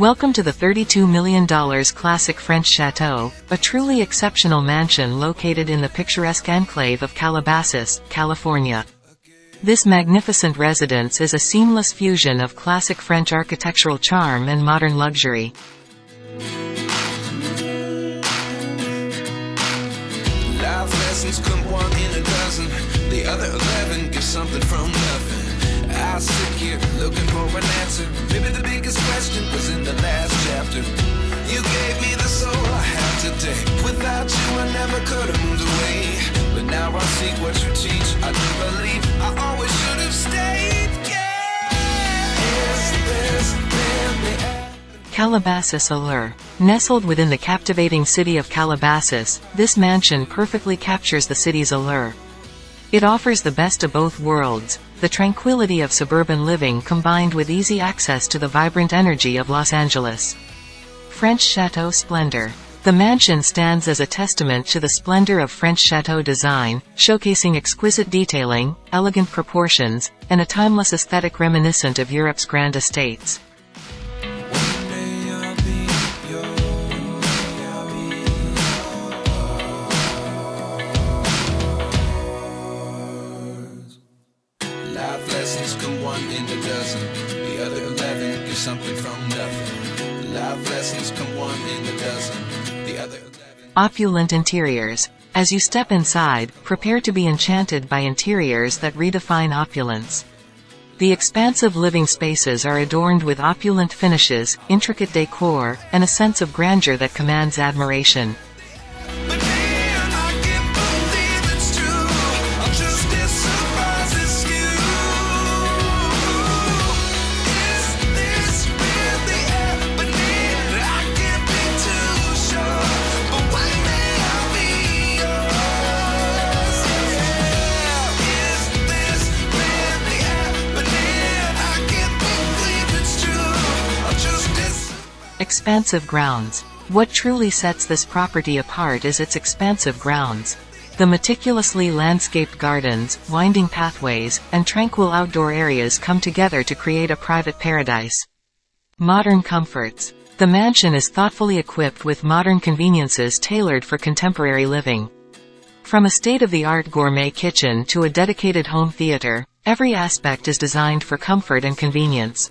Welcome to the $32 million classic French chateau, a truly exceptional mansion located in the picturesque enclave of Calabasas, California. This magnificent residence is a seamless fusion of classic French architectural charm and modern luxury. Life lessons come one in a dozen. The other eleven give something from nothing. I sit here looking for an answer. Maybe the biggest question was in the last chapter. You gave me the soul I have today. Without you, I never could have moved away. But now I see what you teach. I do believe I always should have stayed. Calabasas Allure. Nestled within the captivating city of Calabasas, this mansion perfectly captures the city's allure. It offers the best of both worlds, the tranquility of suburban living combined with easy access to the vibrant energy of Los Angeles. French Chateau Splendor. The mansion stands as a testament to the splendor of French chateau design, showcasing exquisite detailing, elegant proportions, and a timeless aesthetic reminiscent of Europe's grand estates. Something from nothing. Life lessons come one in a dozen. The other. Opulent interiors. As you step inside, prepare to be enchanted by interiors that redefine opulence. The expansive living spaces are adorned with opulent finishes, intricate decor, and a sense of grandeur that commands admiration. Expansive grounds. What truly sets this property apart is its expansive grounds. The meticulously landscaped gardens, winding pathways, and tranquil outdoor areas come together to create a private paradise. Modern comforts. The mansion is thoughtfully equipped with modern conveniences tailored for contemporary living. From a state-of-the-art gourmet kitchen to a dedicated home theater, every aspect is designed for comfort and convenience.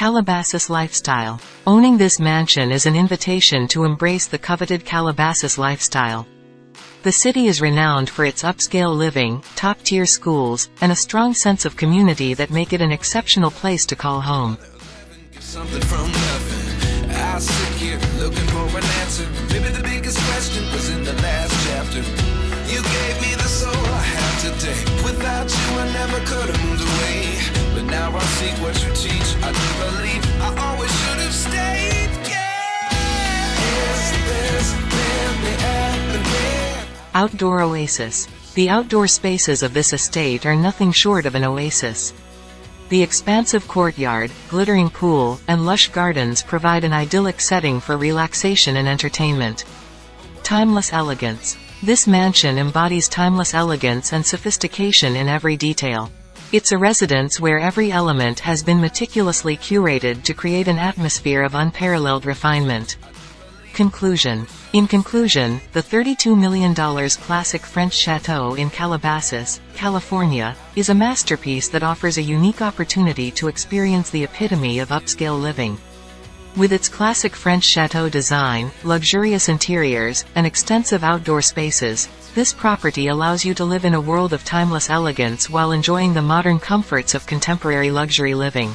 Calabasas Lifestyle. Owning this mansion is an invitation to embrace the coveted Calabasas lifestyle. The city is renowned for its upscale living, top-tier schools, and a strong sense of community that make it an exceptional place to call home. You gave me the soul today. Without you, I never could have moved away. But now I what you teach. I do believe I always should have stayed. Yeah. Is this? Outdoor Oasis. The outdoor spaces of this estate are nothing short of an oasis. The expansive courtyard, glittering pool, and lush gardens provide an idyllic setting for relaxation and entertainment. Timeless elegance. This mansion embodies timeless elegance and sophistication in every detail. It's a residence where every element has been meticulously curated to create an atmosphere of unparalleled refinement. Conclusion. In conclusion, the $32 million classic French chateau in Calabasas, California, is a masterpiece that offers a unique opportunity to experience the epitome of upscale living. With its classic French chateau design, luxurious interiors, and extensive outdoor spaces, this property allows you to live in a world of timeless elegance while enjoying the modern comforts of contemporary luxury living.